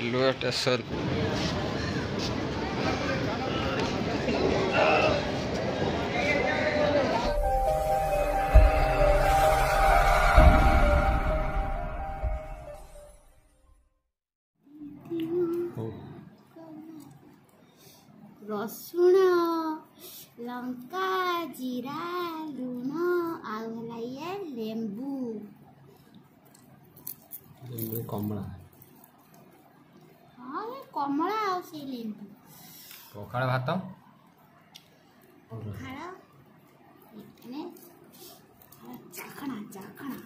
Railway station କମଳା ଆଉ ସେଇ ଲେମ୍ବୁ ପଖାଳ ଭାତ ପଖାଳ ଏখানে চাখনা চাখনা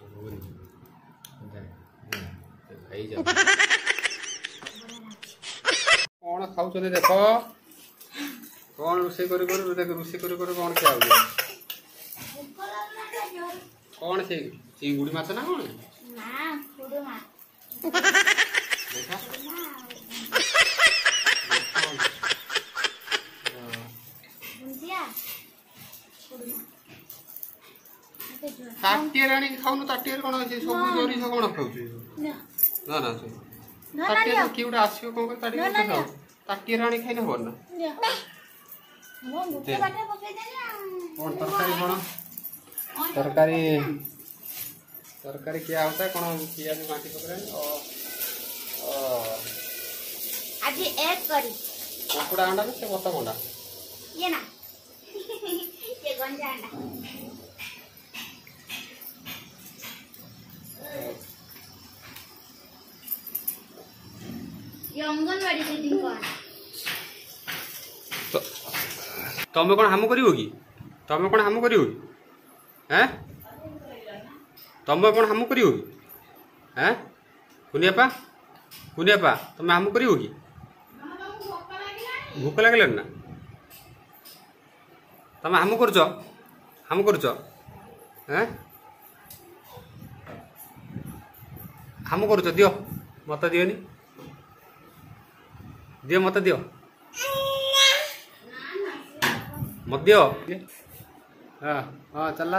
କଣ ଖାଉଛନ୍ତି ଦେଖ କଣ ରୋଷେଇ କରି କରି ରୋଷେଇ କରି କରି କଣ ଖିଆ ହଉଛି କ'ଣ ସେଇ ଚିଙ୍ଗୁଡ଼ି ମାଛ ନା କ'ଣ ତାଟିଆରେ ଆଣିକି ଖାଉନୁ ତାଟିଆରେ କ'ଣ ଅଛି ସବୁ ଜରିଷ କ'ଣ ଖାଉଛି ନା ନା ସବୁ ତାଟିଆରେ କିଏ ଗୋଟେ ଆସିବ କ'ଣ କରି ତାଟିଆରେ ଖାଉ ତାଟିଆରେ ଆଣିକି ଖାଇଲେ ହବ ନା କ'ଣ ତରକାରୀ କ'ଣ Taruh kali, kia. Uht, konon kia nih mati ke Oh, oh, adik, eh, tadi. Oh, kurang, tapi iya, nah, iya, gonjana. Oke, ya, om, gonj, wadih, wadih, gonj. Tuh, tahu gue kena hamu gue dih, wogi. Tahu gue hamu gue dih, হ্যাঁ ତମେ କ'ଣ ହାମ କରିବ କି ହଁ କୁନିଆପା କୁନିଆପା ତମେ ହାମ କରିବ କି ଭୋକ ଲାଗିଲାଣି ନା ତମେ ହାମ କରୁଛ ହାମ କରୁଛ ହଁ ହାମ କରୁଛ ଦିଅ ମୋତେ ଦିଅନି ଦିଅ ମୋତେ ଦିଅ ମୋତେ ଦିଅ ಹಾಂ ಹಾಂ ಚಲ್ಲ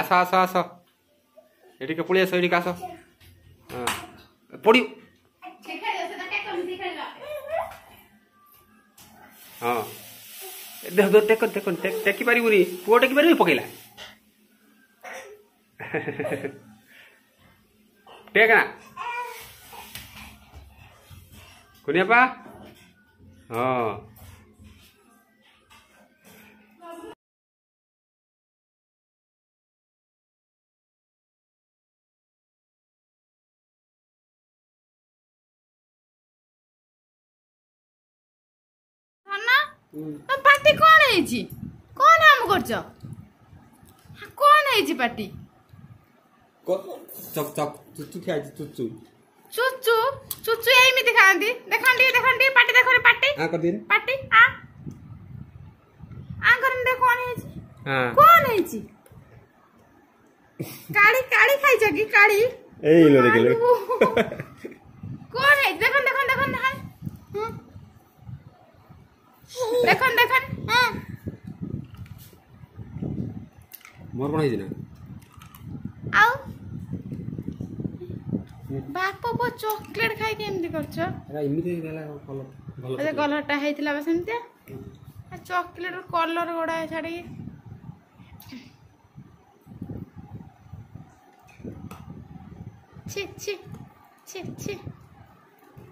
আস আস আস এদিকে পড়ে আসো এদিকে আসো হ্যাঁ পড়ি হ্যাঁ দেখ টেক টেক টেকি পারিবুনি পুয়া টেকি পারিবি পকাইলা টেক না কোনিয়াপা हाँ ପାଟି କ'ଣ ହେଇଛି କ'ଣ କାମ କରୁଛ କ'ଣ ହେଇଛି ପାଟି ତୁ ଖିଆଇଛି ତୁ ಚುಚ್ಚು ಚುಚ್ಚು ಏಮಿತಿ ಖಾಂದಿ ದೇಖಂಡಿ ದೇಖಂಡಿ ಪಾಟಿ ದೇಖರೆ ಪಾಟಿ ಆ ಕದಿನ ಪಾಟಿ ಆ ಆ ಗರಂ ದೇ ಕೋನ್ ಹೇಚಿ ಹಾ ಕೋನ್ ಹೇಚಿ ಕಾಡಿ ಕಾಡಿ ಖಾಯಿ ಜಗಿ ಕಾಡಿ ಏಯ್ ಇಲ್ಲೋ ದೇಖಲೆ ಕೋನ್ ಹೇಚಿ ದೇಖನ್ ದೇಖನ್ ದೇಖನ್ ದೇಖನ್ দেখন দেখন মোর কোন হইছে না চকলেট খাইকি এমতি করছ আচ্ছা কলরটা হয়েছিল বা সেমতি আর চকলেট কলর গোড়া ছাড়ি ছি ছি ছি ছি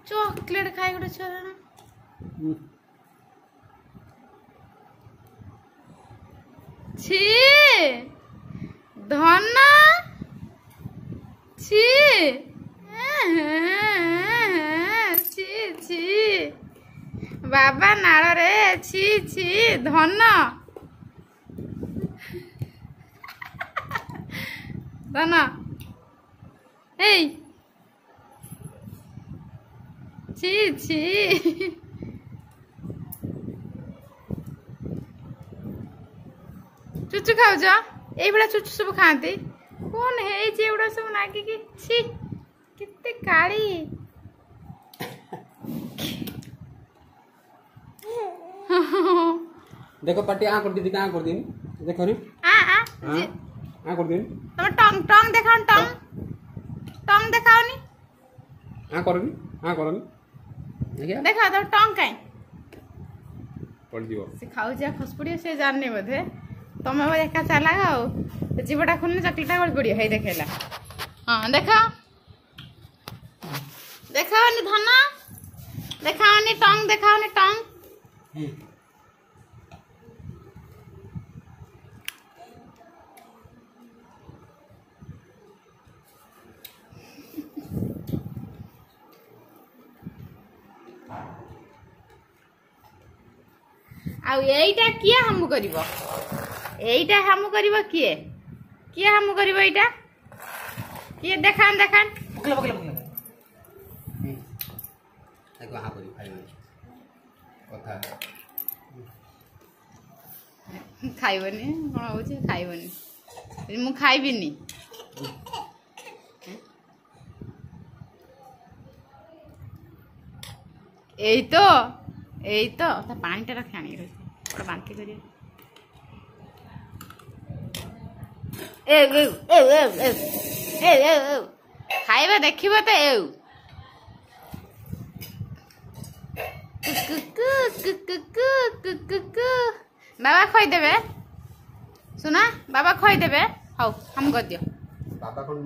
চকলেট খাই গোটে ছড়া না ছি ধনা ছি বাবা নাড়রে ছি ছি ধন ধন এই ছি ছি চুচু খাওছ এইগুলা চুচু সব খাঁতি কোন হয়েছে এগুলো সব নাগিকি ছি কে কাড়ি देखो पट्टी आ कर दी दिखा आ कर दिन देखो रे आ आ हाँ? आ कर दिन तुम तो टंग टंग देखाओ टंग टंग देखाओ नी आ करो नी आ करो नी देखिए देखा तो टंग काई पड़ दियो सिखाओ जे खसपुड़ी से जानने बधे तुम्हें तो वो एका चला गाओ तो जीवटा खुलने चकलेटा गड़ पड़ियो हे देखेला हां देखा देखाओ नी धना देखाओ नी टंग देखाओ नी टंग हम्म। ଆଉ ଏଇଟା କିଏ ହାମୁ କରିବ ଏଇଟା ହାମୁ କରିବ କିଏ କିଏ ହାମୁ କରିବ ଏଇଟା କିଏ ଦେଖାନ ଦେଖାନ ଖାଇବନି କ'ଣ ହେଉଛି ଖାଇବନି ମୁଁ ଖାଇବିନି এই তো এই তো তা পানিটা রাখে আনিয়ে রয়েছে ওটা বান্তি করি খাইবে দেখিব তো এউ বাবা খুঁই দেবে শোনা বাবা খুঁই দেবে হও হাম কর দিও বাবা কোন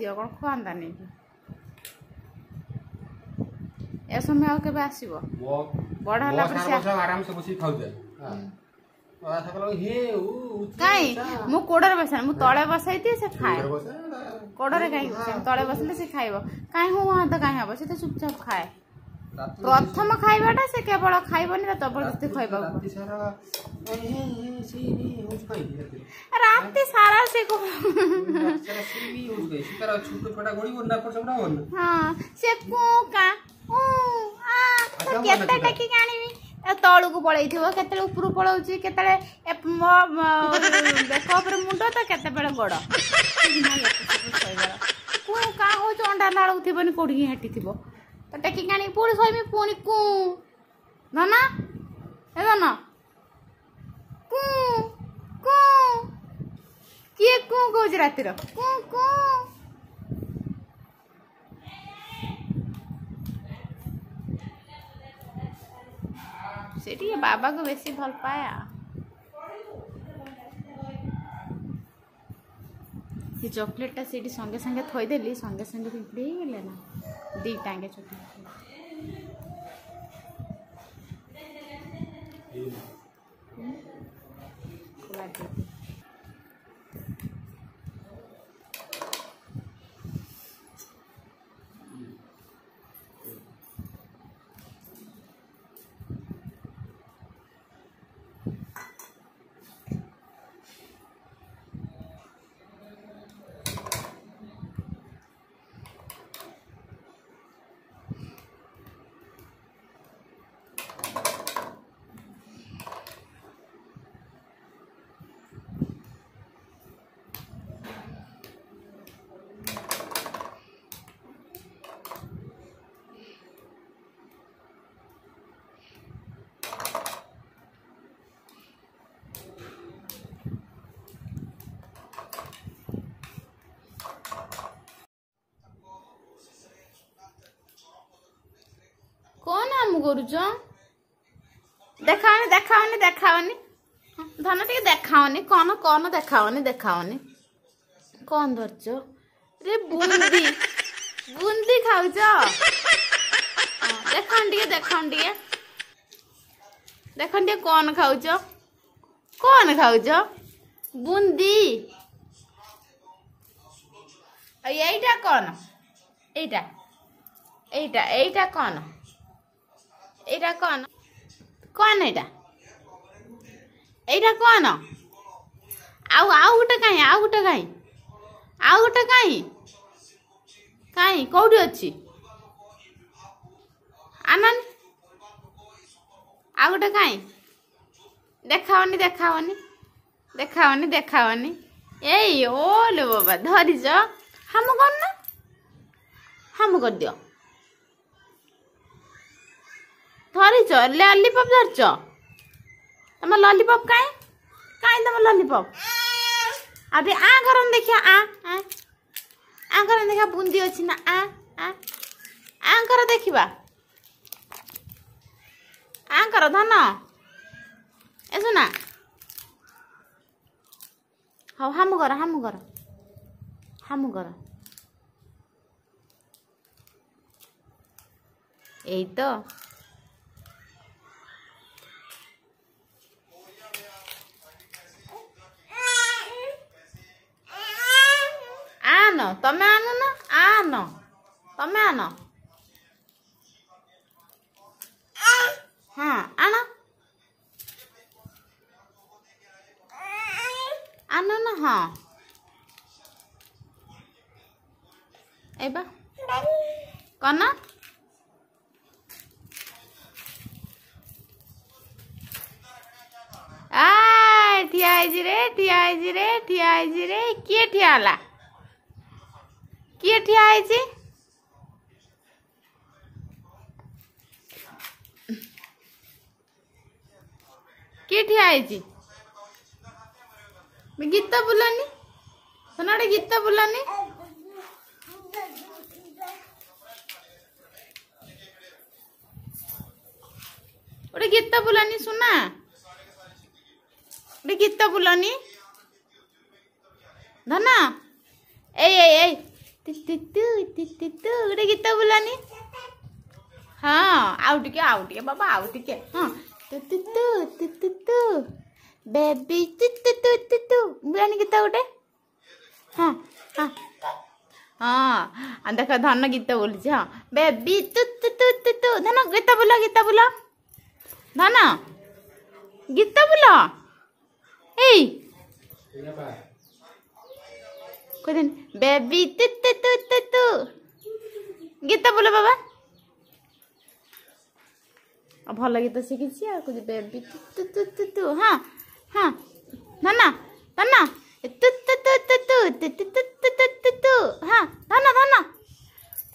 দিও কোন খুয়ান্দা নেই ଏ ସମୟ ଆଉ କେବେ ଆସିବ ବଡ଼ ହେଲା ପରେ ଆରାମସେ ବସିକି ଖାଉଛେ କାଇଁ ମୁଁ କୋଡ଼ରେ ବସାନି ମୁଁ ତଳେ ବସାଇଦିଏ ସେ ଖାଏ କୋଡ଼ରେ କାହିଁକି ତଳେ ବସିଲେ ସେ ଖାଇବ କାହିଁ ହଉ ତ କାହିଁ ହବ ସେ ତ ଚୁପଚାପ ଖାଏ প্রথম খাইবাটা সে কেবল খাইবনি তা জবরদস্তি খাইব রাতে সারা সে হ্যাঁ সে কোকা ও আ কেতে টাকি আনিবি ତଳକୁ ପଳେଇଥିବ କେତେବେଳେ ଉପରକୁ ପଳାଉଛି କେତେବେଳେ ବେକ ଉପରେ ମୁଣ୍ଡ ତ କେତେବେଳେ ଗୋଡ଼ କାହା ହେଉଛି ଅଣ୍ଡା ନାଳକୁ ଥିବନି କୋଉଠିକି ହାଟିଥିବ டெக்கிங்கானி போலி சுவாமி போனிக்கும் தானா ஏதானா ಕು ಕು କିଏ କୁଁ କହୁଛି ରାତିର କୁଁ କୁଁ ସେ ଟିକେ ବାବାକୁ ବେଶୀ ଭଲ ପାଏ ସେ ଚକୋଲେଟ୍ଟା ସେଇଠି ସଙ୍ଗେ ସଙ୍ଗେ ଥୋଇଦେଲି ସଙ୍ଗେ ସଙ୍ଗେ ପିମ୍ପୁଡ଼ି ହେଇଗଲେ ନା दी टांगे छोटी କାମ କରୁଛ ଦେଖାଅନି ଦେଖାଅନି ଦେଖାଅନି ଧନ ଟିକେ ଦେଖାଅନି କଣ କଣ ଦେଖାଅନି ଦେଖାଅନି କଣ ଧରିଛ ରେ ବୁନ୍ଦି ବୁନ୍ଦି ଖାଉଛ ଦେଖାଅନି ଟିକେ ଦେଖାଅନି ଟିକେ ଦେଖନି ଟିକେ କଣ ଖାଉଛ କଣ ଖାଉଛ ବୁନ୍ଦି এইটা কন এইটা এইটা এইটা কন এটা কন কন এটা ଏଇଟା କ'ଣ ଆଉ ଆଉ ଗୋଟେ କାହିଁ ଆଉ ଗୋଟେ କାହିଁ ଆଉ ଗୋଟେ କାହିଁ କାହିଁ କେଉଁଠି ଅଛି ଆନନ ଆଉ ଗୋଟେ କାହିଁ ଦେଖାଓନି ଦେଖାଓନି ଦେଖାଓନି ଦେଖାଓନି ଏଇ ଓଲୋ ବାବା ଧରିଛ ହାମ କରୁନ ହାମ କରିଦିଅ ଧରିଛ ଲଲିପପ୍ ଧରିଛ ତମ ଲଲିପପ୍ କାଇଁ କାଇଁ ତମ ଲଲିପପ୍ ଆଉ ଟିକେ ଆଁ କରନ୍ତି ଦେଖିବା ଆଁ ଆଁ ଆଁ କରନ୍ତି ଦେଖିବା ବୁନ୍ଦି ଅଛି ନା ଆଁ ଆଁ ଆଁ କର ଦେଖିବା ଆଁ କର ଧନ ଏ ଶୁନା ହଉ ହାମୁ କର ହାମୁ କର ହାମୁ କର এই তো ଆଣ ତମେ ଆଣୁନ ଆଣ ତମେ ଆଣ ହଁ ଆଣ ଆଣୁନ ହଁ ଏବା କନ आ ठिया आइजी रे ठिया आइजी रे ठिया आइजी रे किए ठिया होला କିଏ ଠିଆ ହେଇଛି କିଏ ଠିଆ ହେଇଛି ଗୀତ ବୁଲନି ଶୁଣ ଗୋଟେ ଗୀତ ବୁଲନି ଗୋଟେ ଗୀତ ବୁଲନି ଶୁନା ଗୋଟେ ଗୀତ ବୁଲନି ଧନ ଏଇ ଏଇ ଏଇ ଗୋଟେ ଗୀତ ବୁଲାନି ହଁ ଆଉ ଟିକେ ଆଉ ଟିକେ ବାବା ଆଉ ଟିକେ ହଁ ବେବି ବୁଲାନି ଗୀତ ଗୋଟେ ହଁ ହଁ ହଁ ଦେଖ ଧନ ଗୀତ ବୋଲୁଛି ହଁ ବେବି ତୁ ତୁ ତୁ ତୁ ତୁ ଧନ ଗୀତ ବୁଲ ଗୀତ ବୁଲ ଧନ ଗୀତ ବୁଲ ଏଇ কদিন বেবি তু তু তু তু তু গীতটা বলো বাবা ଭଲ ଗୀତ ଶିଖିଛି ଆଉ କହୁଛି ବେବି ତୁ ତୁ ତୁ ତୁ ହଁ ହଁ ଧନ ଧନ ତୁ ତୁ ତୁ ତୁ ତୁ ତୁ ତୁ ତୁ ତୁ ତୁ ତୁ ତୁ ହଁ ଧନ ଧନ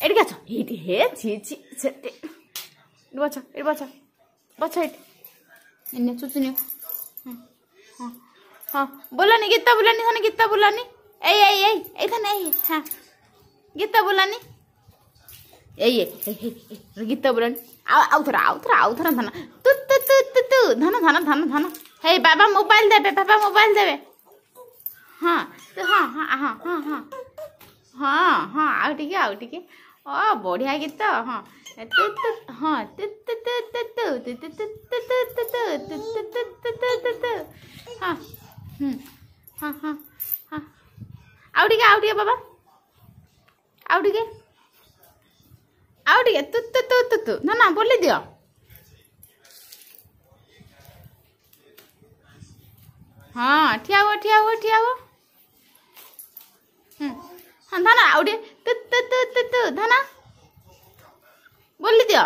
ଏଠିକି ଆସ ଏଇଠି ହେ ଛି ଛି ସେଠି ଏଠି ବଛ ଏଠି ବଛ ବଛ ଏଠି ନିଅ ଚୁଚୁ ନିଅ ହଁ ହଁ ବୋଲନି ଗୀତ ବୁଲାନି ଧନ ଗୀତ ବୁଲାନି এই এই এই এইখানে এই হ্যাঁ গীতা বলানি এই গীতা বলানি আউথরা আউথরা আউথরা ধান তু তু তু তু তু ধান ধান ধান ধান হে বাবা মোবাইল দেবে বাবা মোবাইল দেবে হ্যাঁ তো হ্যাঁ হ্যাঁ হ্যাঁ হ্যাঁ হ্যাঁ হ্যাঁ আউ টিকে আউ টিকে ও বঢ়িয়া গীত হ্যাঁ হ্যাঁ হ্যাঁ হ্যাঁ হ্যাঁ হ্যাঁ ଆଉ ଟିକେ ଆଉ ଟିକେ ବାବା ଆଉ ଟିକେ ଆଉ ଟିକେ ତୁ ତୁ ତୁ ତୁ ତୁ ନା ନା ବୋଲି ଦିଅ ହଁ ଠିଆ ହୁଅ ଠିଆ ହୁଅ ଠିଆ ହୁଅ ହଁ ଧନ ଆଉ ଟିକେ ତୁ ତୁ ତୁ ତୁ ତୁ ଧନ ବୋଲି ଦିଅ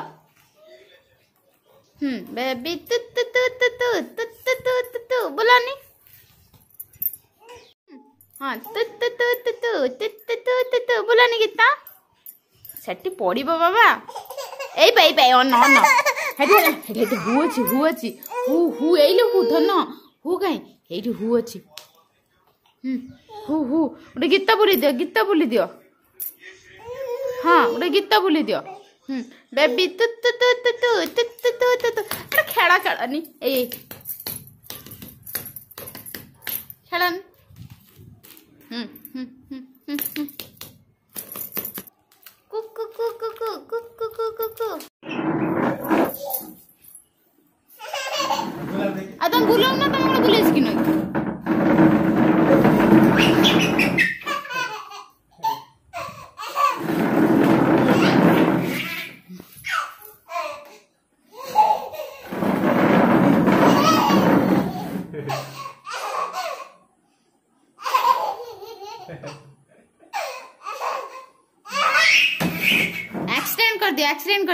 ବେବି ତୁ ତୁ ତୁ ତୁ ତୁ ତୁ ତୁ ତୁ ତୁ ବୁଲନି ହଁ ତୁ ତୁ ତୁ ତୁ ତୁ ତୁ ତୁ ତୁ ତୁ ତୁ ବୁଲନି ଗୀତ ସେଠି ପଡ଼ିବ ବାବା ଏଇ ପାଇ ଏଇ ବା ଅନ୍ନ ଅନ୍ନ ହେଠି ହେଠି ହେଠି ହୁ ଅଛି ହୁ ଅଛି ହୁ ହୁ ଏଇଲୁ ହୁ ଧନ ହୁ କାହିଁ ଏଇଠି ହୁ ଅଛି ହୁ ହୁ ଗୋଟେ ଗୀତ ବୁଲି ଦିଅ ଗୀତ ବୁଲି ଦିଅ ହଁ ଗୋଟେ ଗୀତ ବୁଲି ଦିଅ ବେବି ତୁ ତୁ ତୁ ତୁ ତୁ ତୁ ତୁ ତୁ ତୁ ତୁ ଖେଳ ଖେଳନି ଏଇ ଖେଳନି うん、うん、うん、うん、うん。くくくくくくくくくく。Abang gulung na pang mga gulis kinoy.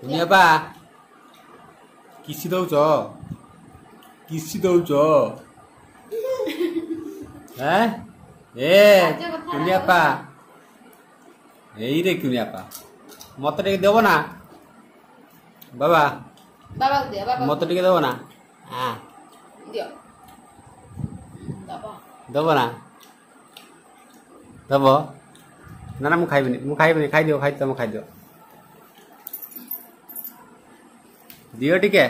ini apa? kisi tau cok kisi tau cok eh? eh? ini apa? এই রে কিনে আপা মতটাকে দেব না বাবা বাবা দে বাবা মতটাকে দেব না হ্যাঁ দিও দেব না দেব না না মু খাইবিনি মু খাইবিনি খাই দিও খাই দিও খাই দিও দিও টিকে